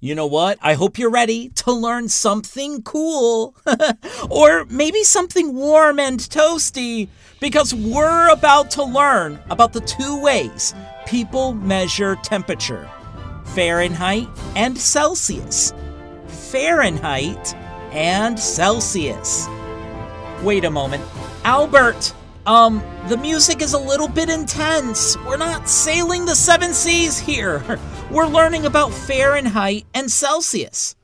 You know what? I hope you're ready to learn something cool. or maybe something warm and toasty, because we're about to learn about the two ways people measure temperature Fahrenheit and Celsius. Fahrenheit and Celsius. Wait a moment. Albert, um, the music is a little bit intense. We're not sailing the seven seas here. We're learning about Fahrenheit and Celsius.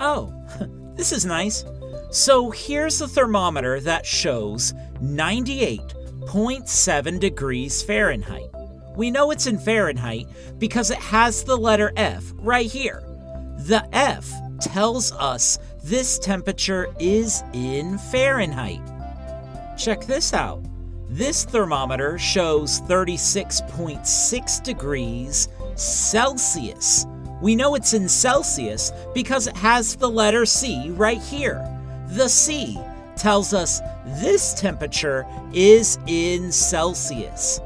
Oh, this is nice. So here's the thermometer that shows 98.7 degrees Fahrenheit. We know it's in Fahrenheit because it has the letter F right here. The F tells us this temperature is in Fahrenheit. Check this out. This thermometer shows 36.6 degrees Celsius. We know it's in Celsius because it has the letter C right here. The C tells us this temperature is in Celsius.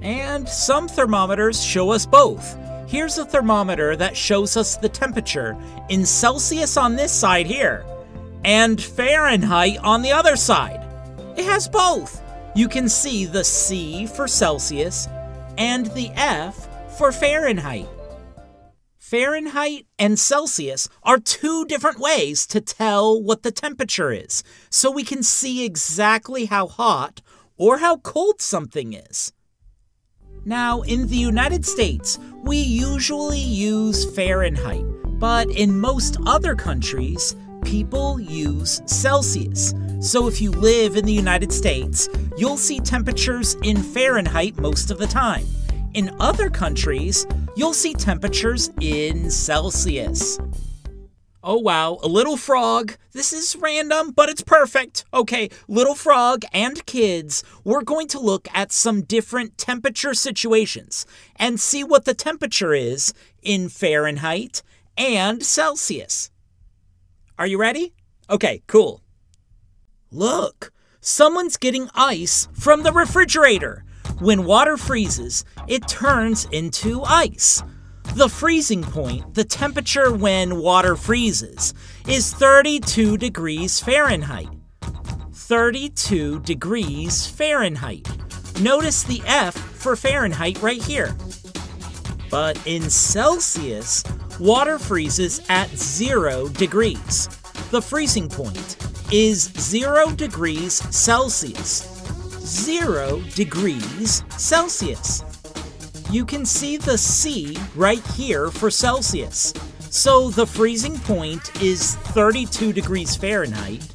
And some thermometers show us both. Here's a thermometer that shows us the temperature in Celsius on this side here, and Fahrenheit on the other side. It has both. You can see the C for Celsius and the F for Fahrenheit. Fahrenheit and Celsius are two different ways to tell what the temperature is, so we can see exactly how hot or how cold something is. Now, in the United States, we usually use Fahrenheit, but in most other countries, people use Celsius. So if you live in the United States, you'll see temperatures in Fahrenheit most of the time. In other countries, you'll see temperatures in Celsius. Oh wow, a little frog. This is random, but it's perfect. Okay, little frog and kids, we're going to look at some different temperature situations and see what the temperature is in Fahrenheit and Celsius. Are you ready? Okay, cool. Look, someone's getting ice from the refrigerator. When water freezes, it turns into ice. The freezing point, the temperature when water freezes, is 32 degrees Fahrenheit. 32 degrees Fahrenheit. Notice the F for Fahrenheit right here. But in Celsius, water freezes at 0 degrees. The freezing point is 0 degrees Celsius. 0 degrees Celsius. You can see the C right here for Celsius. So the freezing point is 32 degrees Fahrenheit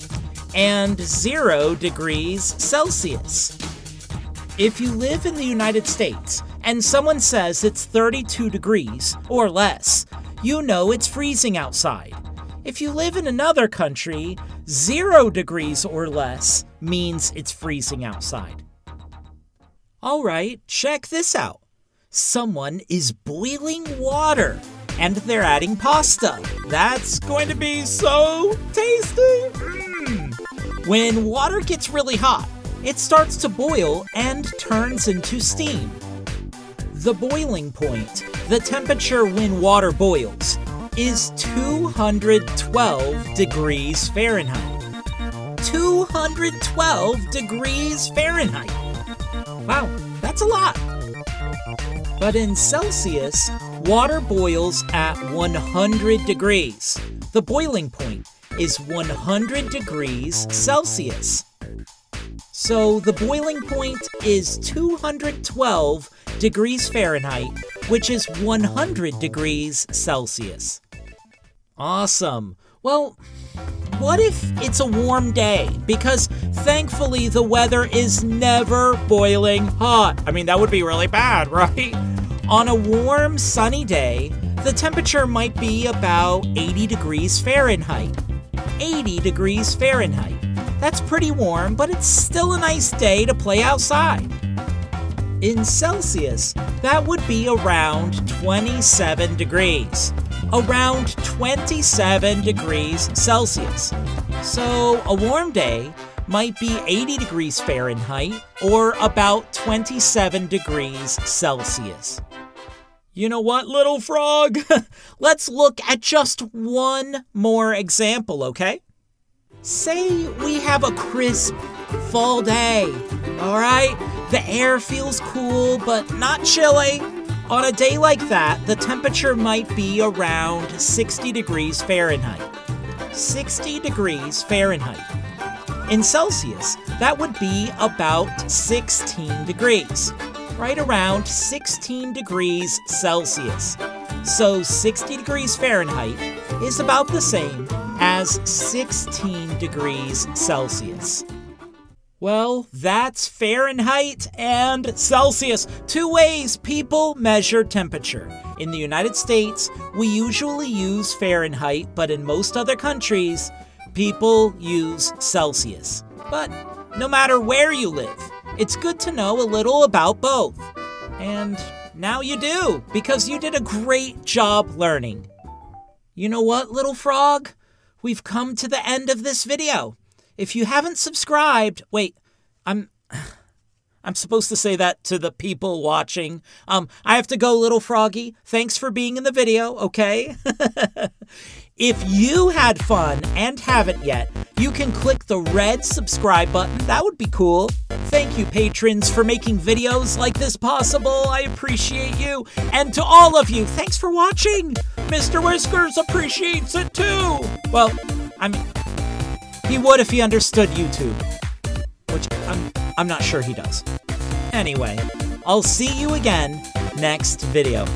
and 0 degrees Celsius. If you live in the United States and someone says it's 32 degrees or less, you know it's freezing outside. If you live in another country, zero degrees or less means it's freezing outside. All right, check this out. Someone is boiling water and they're adding pasta. That's going to be so tasty. Mm. When water gets really hot, it starts to boil and turns into steam. The boiling point, the temperature when water boils, is 212 degrees Fahrenheit. 212 degrees Fahrenheit. Wow, that's a lot. But in Celsius, water boils at 100 degrees. The boiling point is 100 degrees Celsius. So the boiling point is 212 degrees Fahrenheit, which is 100 degrees Celsius. Awesome. Well, what if it's a warm day? Because thankfully the weather is never boiling hot. I mean, that would be really bad, right? On a warm, sunny day, the temperature might be about 80 degrees Fahrenheit. 80 degrees Fahrenheit. That's pretty warm, but it's still a nice day to play outside. In Celsius, that would be around 27 degrees around 27 degrees Celsius. So a warm day might be 80 degrees Fahrenheit or about 27 degrees Celsius. You know what, little frog? Let's look at just one more example, okay? Say we have a crisp fall day, all right? The air feels cool, but not chilly. On a day like that, the temperature might be around 60 degrees Fahrenheit. 60 degrees Fahrenheit. In Celsius, that would be about 16 degrees right around 16 degrees Celsius. So 60 degrees Fahrenheit is about the same as 16 degrees Celsius. Well, that's Fahrenheit and Celsius, two ways people measure temperature. In the United States, we usually use Fahrenheit, but in most other countries, people use Celsius. But no matter where you live, it's good to know a little about both. And now you do, because you did a great job learning. You know what, little frog? We've come to the end of this video. If you haven't subscribed, wait, I'm I'm supposed to say that to the people watching. Um, I have to go, little froggy. Thanks for being in the video, okay? if you had fun and haven't yet, you can click the red subscribe button. That would be cool. Thank you, patrons, for making videos like this possible. I appreciate you. And to all of you, thanks for watching. Mr. Whiskers appreciates it too. Well, I mean, he would if he understood YouTube, which I'm, I'm not sure he does. Anyway, I'll see you again next video.